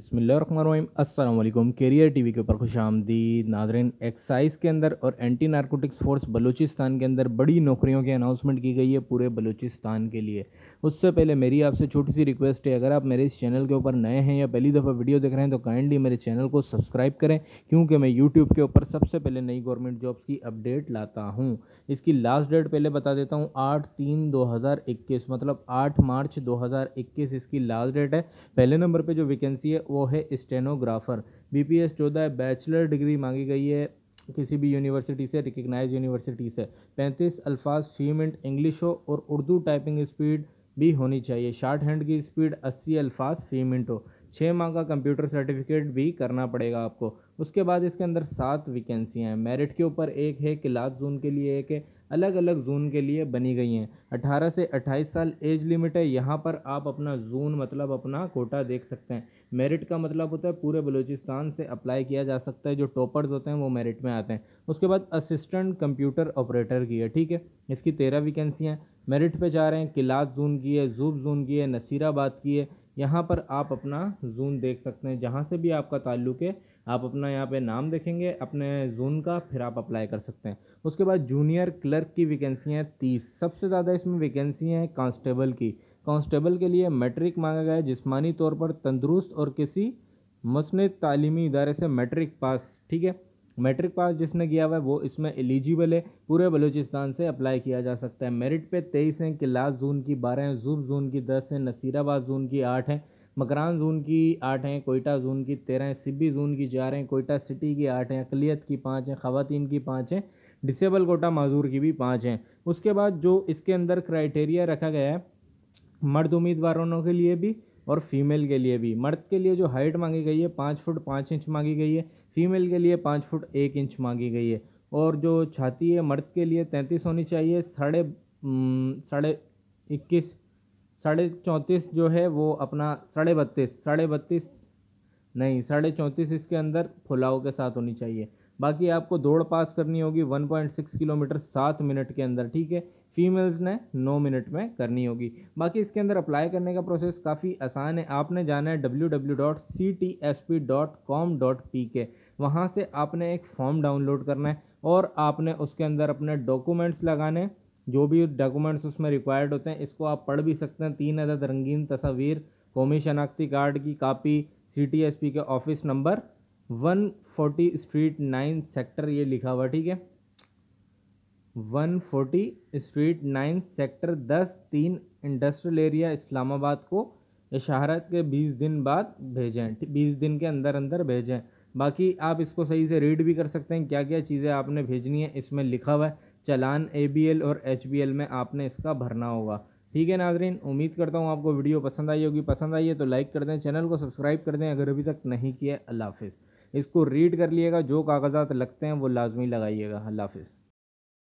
अस्सलाम वालेकुम career TV के ऊपर खुश आमदीद। नाजरीन, एक्साइज के अंदर और एंटी नारकोटिक्स फोर्स बलूचिस्तान के अंदर बड़ी नौकरियों की अनाउंसमेंट की गई है पूरे बलूचिस्तान के लिए। उससे पहले मेरी आपसे छोटी सी रिक्वेस्ट है, अगर आप मेरे इस चैनल के ऊपर नए हैं या पहली दफ़ा वीडियो देख रहे हैं तो काइंडली मेरे चैनल को सब्सक्राइब करें, क्योंकि मैं यूट्यूब के ऊपर सबसे पहले नई गवर्नमेंट जॉब्स की अपडेट लाता हूँ। इसकी लास्ट डेट पहले बता देता हूँ, आठ तीन दो मतलब आठ मार्च दो हज़ार इक्कीस इसकी लास्ट डेट है। पहले नंबर पर जो वैकेंसी है वो है स्टेनोग्राफर। बी पी एस चौदह बैचलर डिग्री मांगी गई है, किसी भी यूनिवर्सिटी से रिकग्नाइज यूनिवर्सिटी से। पैंतीस, अल्फाज, सीमेंट मिनट इंग्लिश हो और उर्दू टाइपिंग स्पीड भी होनी चाहिए। शार्ट हैंड की स्पीड अस्सी, अल्फाज, सीमेंट मिनट हो। छः माह का कंप्यूटर सर्टिफिकेट भी करना पड़ेगा आपको। उसके बाद इसके अंदर सात वैकेंसियाँ हैं। मेरिट के ऊपर एक है क्लास जोन के लिए एक है अलग अलग जोन के लिए बनी गई हैं। 18 से 28 साल एज लिमिट है। यहाँ पर आप अपना जोन मतलब अपना कोटा देख सकते हैं। मेरिट का मतलब होता है पूरे बलूचिस्तान से अप्लाई किया जा सकता है। जो टॉपर्स होते हैं, वो मेरिट में आते हैं। उसके बाद असिस्टेंट कंप्यूटर ऑपरेटर की है, ठीक है? इसकी तेरह वैकेंसियाँ मेरिट पे जा रहे हैं किलास जोन की है जूब जोन की है नसीराबाद की है यहाँ पर आप अपना जोन देख सकते हैं। जहाँ से भी आपका ताल्लुक है, आप अपना यहाँ पे नाम देखेंगे, अपने जोन का फिर आप अप्लाई कर सकते हैं। उसके बाद जूनियर क्लर्क की वैकेंसी हैं तीस। सबसे ज़्यादा इसमें वैकेंसी हैं कांस्टेबल की। कांस्टेबल के लिए मैट्रिक मांगा गया है, जिस्मानी तौर पर तंदुरुस्त और किसी मसन तालीमी इदारे से मैट्रिक पास ठीक है? मैट्रिक पास जिसने किया हुआ है, वो इसमें एलिजिबल है। पूरे बलूचिस्तान से अप्लाई किया जा सकता है। मेरिट पे तेईस हैं, किलास जोन की बारह हैं जुब जोन की दस हैं, नसीराबाद जोन की आठ हैं, मकरान जोन की आठ हैं, कोयटा जोन की तेरह हैं, सिब्बी जोन की चार हैं, कोयटा सिटी की आठ हैं, अकलीत की पाँच हैं, ख़वातीन की पाँच हैं, डिसेबल कोटा माजूर की भी पाँच हैं। उसके बाद जो इसके अंदर क्राइटेरिया रखा गया है, मर्द उम्मीदवारों के लिए भी और फीमेल के लिए भी। मर्द के लिए जो हाइट मांगी गई है, पाँच फुट पाँच इंच मांगी गई है। फीमेल के लिए पाँच फुट एक इंच मांगी गई है। और जो छाती है, मर्द के लिए तैंतीस होनी चाहिए। साढ़े साढ़े इक्कीस, साढ़े चौंतीस जो है, वो अपना साढ़े बत्तीस साढ़े बत्तीस नहीं, साढ़े चौंतीस इसके अंदर फुलाव के साथ होनी चाहिए। बाकी आपको दौड़ पास करनी होगी 1.6 किलोमीटर सात मिनट के अंदर, ठीक है? फीमेल्स ने नौ मिनट में करनी होगी। बाकी इसके अंदर अप्लाई करने का प्रोसेस काफ़ी आसान है। आपने जाना है के वहाँ से आपने एक फॉर्म डाउनलोड करना है और आपने उसके अंदर अपने डॉक्यूमेंट्स लगाने जो भी डॉक्यूमेंट्स उसमें रिक्वायर्ड होते हैं, इसको आप पढ़ भी सकते हैं। तीन अदद रंगीन तस्वीर कौमी शनाख्ती कार्ड की कापी सी के office number one forty street nine sector ये लिखा हुआ, ठीक है? One forty street nine sector दस तीन इंडस्ट्रियल एरिया इस्लामाबाद को इशारत के बीस दिन बाद भेजें बीस दिन के अंदर अंदर भेजें। बाकी आप इसको सही से रीड भी कर सकते हैं क्या क्या चीज़ें आपने भेजनी है, इसमें लिखा हुआ है, चलान ए बी एल और एच बी एल में आपने इसका भरना होगा। ठीक है नाजरीन, उम्मीद करता हूँ आपको वीडियो पसंद आई होगी। पसंद आई है तो लाइक कर दें, चैनल को सब्सक्राइब कर दें, अगर अभी तक नहीं किया अल्लाह हाफिज़। इसको रीड कर लिएगा, जो कागजात लगते हैं वो लाजमी लगाइएगा, अल्लाह हाफिज़।